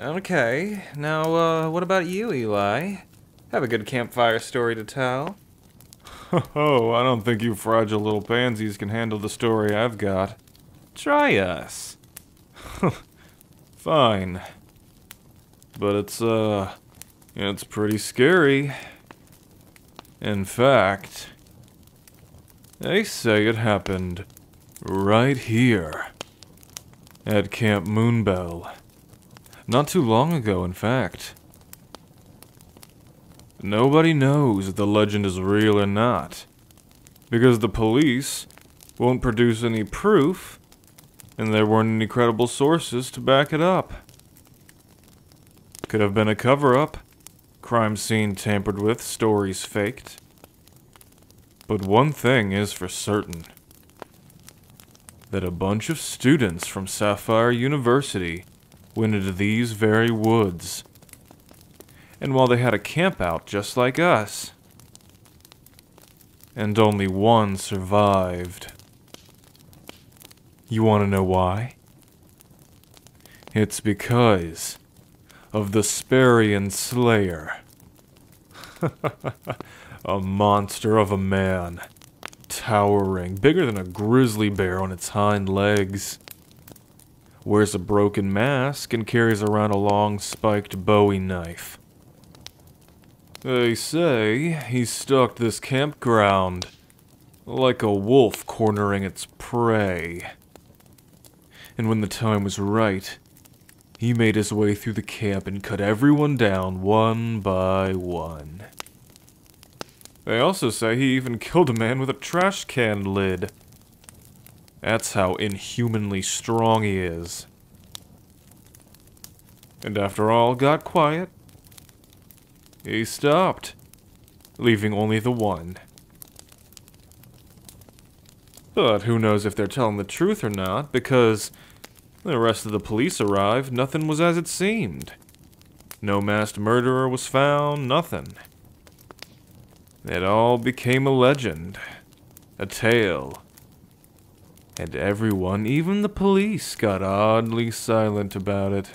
Okay, now, uh, what about you, Eli? Have a good campfire story to tell. Oh, I don't think you fragile little pansies can handle the story I've got. Try us. Fine. But it's, uh, it's pretty scary. In fact, they say it happened right here at Camp Moonbell. Not too long ago, in fact. Nobody knows if the legend is real or not, because the police won't produce any proof, and there weren't any credible sources to back it up. Could have been a cover up, crime scene tampered with, stories faked. But one thing is for certain that a bunch of students from Sapphire University went into these very woods and while they had a campout just like us. And only one survived. You want to know why? It's because of the Sparian Slayer. a monster of a man, towering, bigger than a grizzly bear on its hind legs. Wears a broken mask and carries around a long spiked bowie knife. They say he stalked this campground like a wolf cornering its prey. And when the time was right, he made his way through the camp and cut everyone down one by one. They also say he even killed a man with a trash can lid. That's how inhumanly strong he is. And after all got quiet, he stopped, leaving only the one. But who knows if they're telling the truth or not, because the rest of the police arrived, nothing was as it seemed. No masked murderer was found, nothing. It all became a legend, a tale. And everyone, even the police, got oddly silent about it.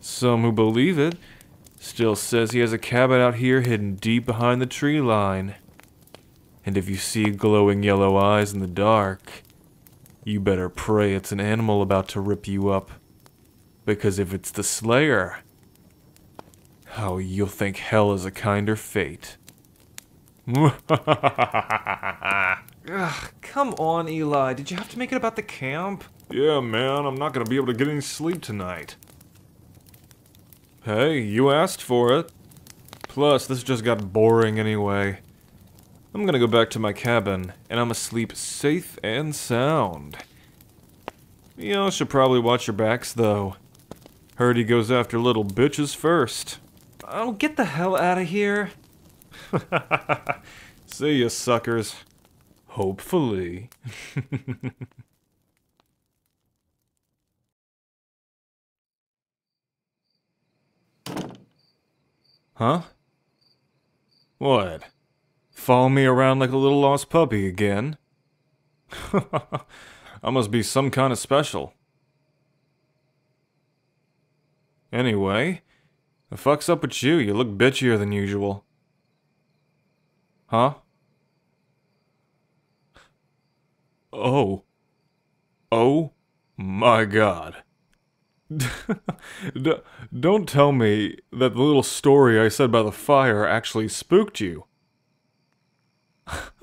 Some who believe it Still says he has a cabin out here hidden deep behind the tree line. And if you see glowing yellow eyes in the dark, you better pray it's an animal about to rip you up. Because if it's the Slayer, oh, you'll think hell is a kinder fate. Ugh, come on, Eli. Did you have to make it about the camp? Yeah, man, I'm not gonna be able to get any sleep tonight. Hey, you asked for it. Plus, this just got boring anyway. I'm gonna go back to my cabin, and I'm gonna sleep safe and sound. You all should probably watch your backs, though. Heard he goes after little bitches first. Oh, get the hell out of here. See ya, suckers. Hopefully. Huh? What? Follow me around like a little lost puppy again? I must be some kind of special. Anyway, the fuck's up with you? You look bitchier than usual. Huh? Oh. Oh my god. Don't tell me that the little story I said by the fire actually spooked you.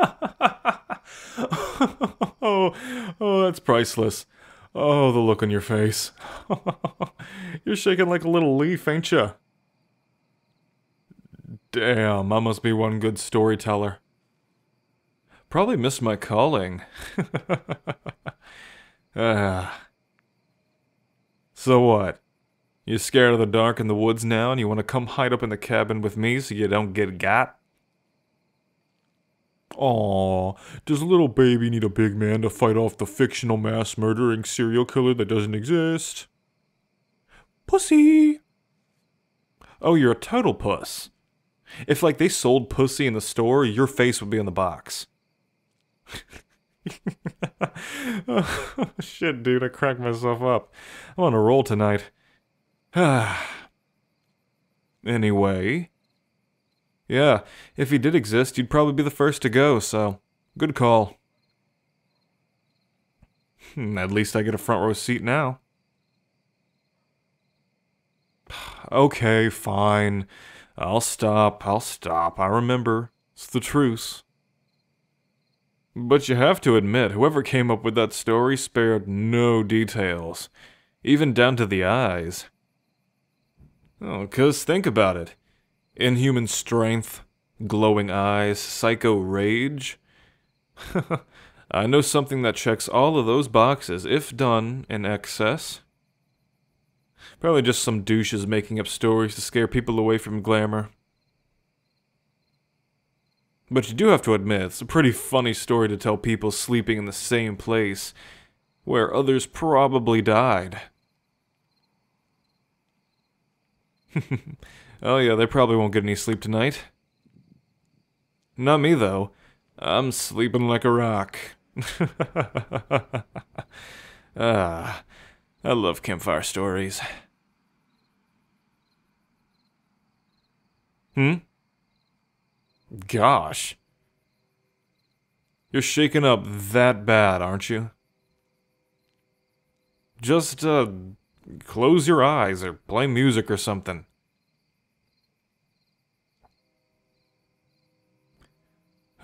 oh, oh, that's priceless. Oh, the look on your face. You're shaking like a little leaf, ain't you? Damn, I must be one good storyteller. Probably missed my calling. ah. So what? You scared of the dark in the woods now and you want to come hide up in the cabin with me so you don't get got? Aw, does a little baby need a big man to fight off the fictional mass murdering serial killer that doesn't exist? Pussy! Oh, you're a total puss. If, like, they sold pussy in the store, your face would be in the box. shit, dude, I cracked myself up. I'm on a roll tonight. anyway. Yeah, if he did exist, you'd probably be the first to go, so good call. Hmm, At least I get a front row seat now. Okay, fine. I'll stop, I'll stop. I remember. It's the truce. But you have to admit, whoever came up with that story spared no details, even down to the eyes. Oh, 'cause think about it. Inhuman strength, glowing eyes, psycho rage. I know something that checks all of those boxes if done in excess. Probably just some douches making up stories to scare people away from glamour. But you do have to admit, it's a pretty funny story to tell people sleeping in the same place where others probably died. oh, yeah, they probably won't get any sleep tonight. Not me, though. I'm sleeping like a rock. ah, I love campfire stories. Hmm? Gosh. You're shaking up that bad, aren't you? Just, uh, close your eyes or play music or something.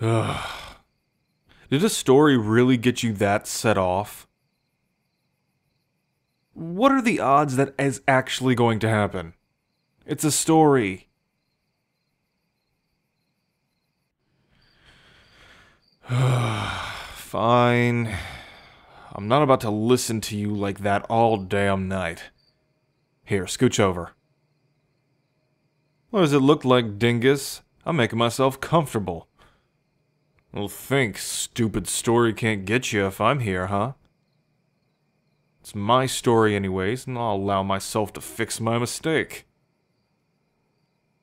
Did a story really get you that set off? What are the odds that is actually going to happen? It's a story. Fine. I'm not about to listen to you like that all damn night. Here, scooch over. What does it look like, dingus? I'm making myself comfortable. Well, think, stupid story can't get you if I'm here, huh? It's my story anyways, and I'll allow myself to fix my mistake.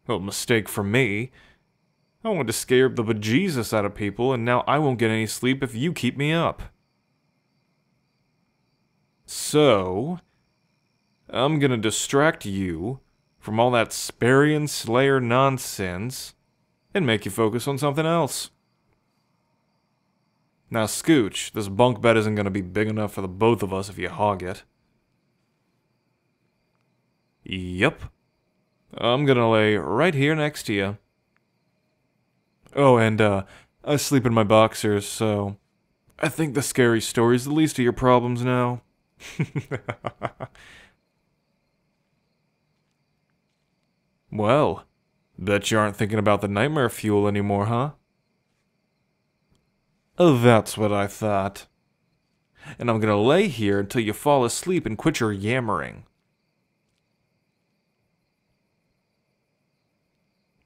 Well, mistake for me. I wanted to scare the bejesus out of people, and now I won't get any sleep if you keep me up. So, I'm gonna distract you from all that Sparian Slayer nonsense and make you focus on something else. Now, Scooch, this bunk bed isn't gonna be big enough for the both of us if you hog it. Yep. I'm gonna lay right here next to you. Oh, and, uh, I sleep in my boxers, so I think the scary story's the least of your problems now. well, bet you aren't thinking about the nightmare fuel anymore, huh? Oh, that's what I thought. And I'm gonna lay here until you fall asleep and quit your yammering.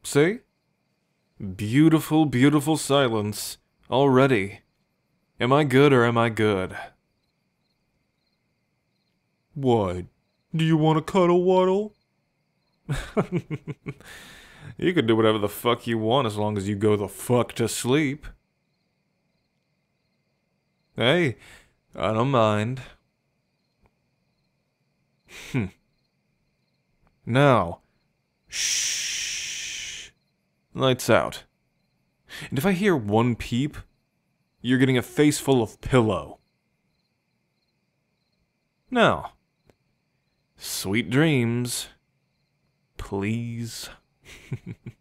See? Beautiful, beautiful silence. Already. Am I good or am I good? What? Do you want to cuddle waddle? you can do whatever the fuck you want as long as you go the fuck to sleep. Hey, I don't mind. Hmm. Now, shh. Lights out. And if I hear one peep, you're getting a face full of pillow. Now, sweet dreams. Please.